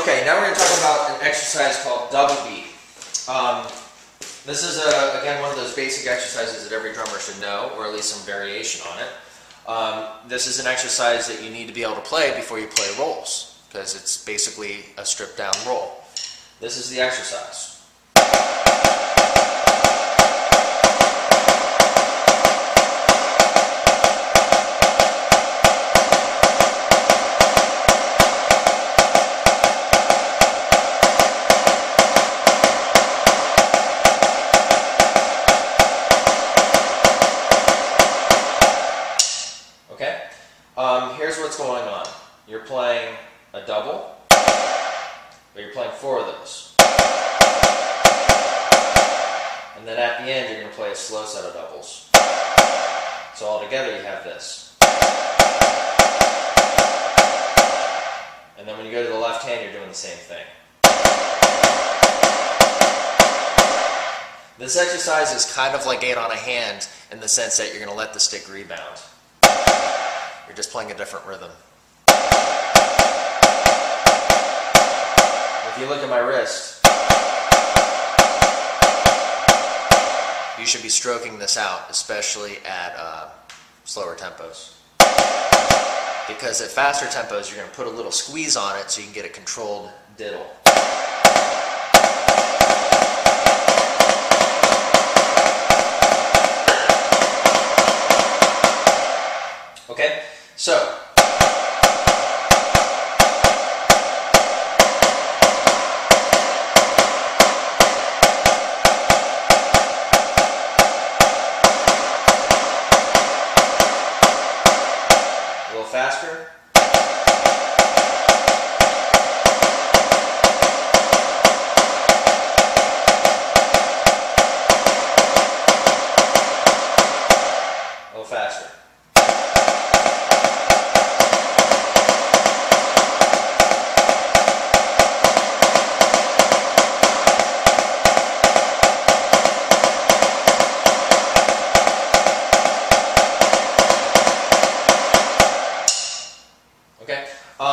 Okay, now we're going to talk about an exercise called double beat. Um, this is, a, again, one of those basic exercises that every drummer should know, or at least some variation on it. Um, this is an exercise that you need to be able to play before you play rolls, because it's basically a stripped down roll. This is the exercise. Um, here's what's going on. You're playing a double, but you're playing four of those. And then at the end, you're going to play a slow set of doubles. So all together, you have this. And then when you go to the left hand, you're doing the same thing. This exercise is kind of like eight on a hand in the sense that you're going to let the stick rebound. Just playing a different rhythm. If you look at my wrist, you should be stroking this out, especially at uh, slower tempos. Because at faster tempos, you're going to put a little squeeze on it so you can get a controlled diddle. Okay, so a little faster.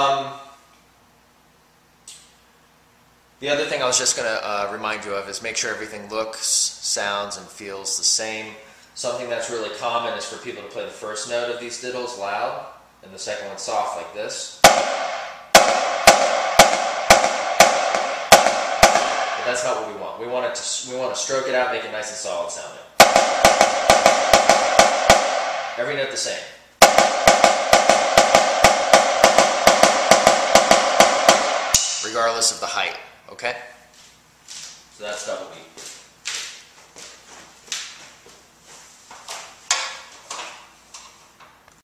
Um, the other thing I was just going to uh, remind you of is make sure everything looks, sounds, and feels the same. Something that's really common is for people to play the first note of these diddles loud, and the second one soft like this. But that's not what we want. We want it to, we want to stroke it out, make it nice and solid sounding. Every note the same. Regardless of the height, okay? So that's double beat.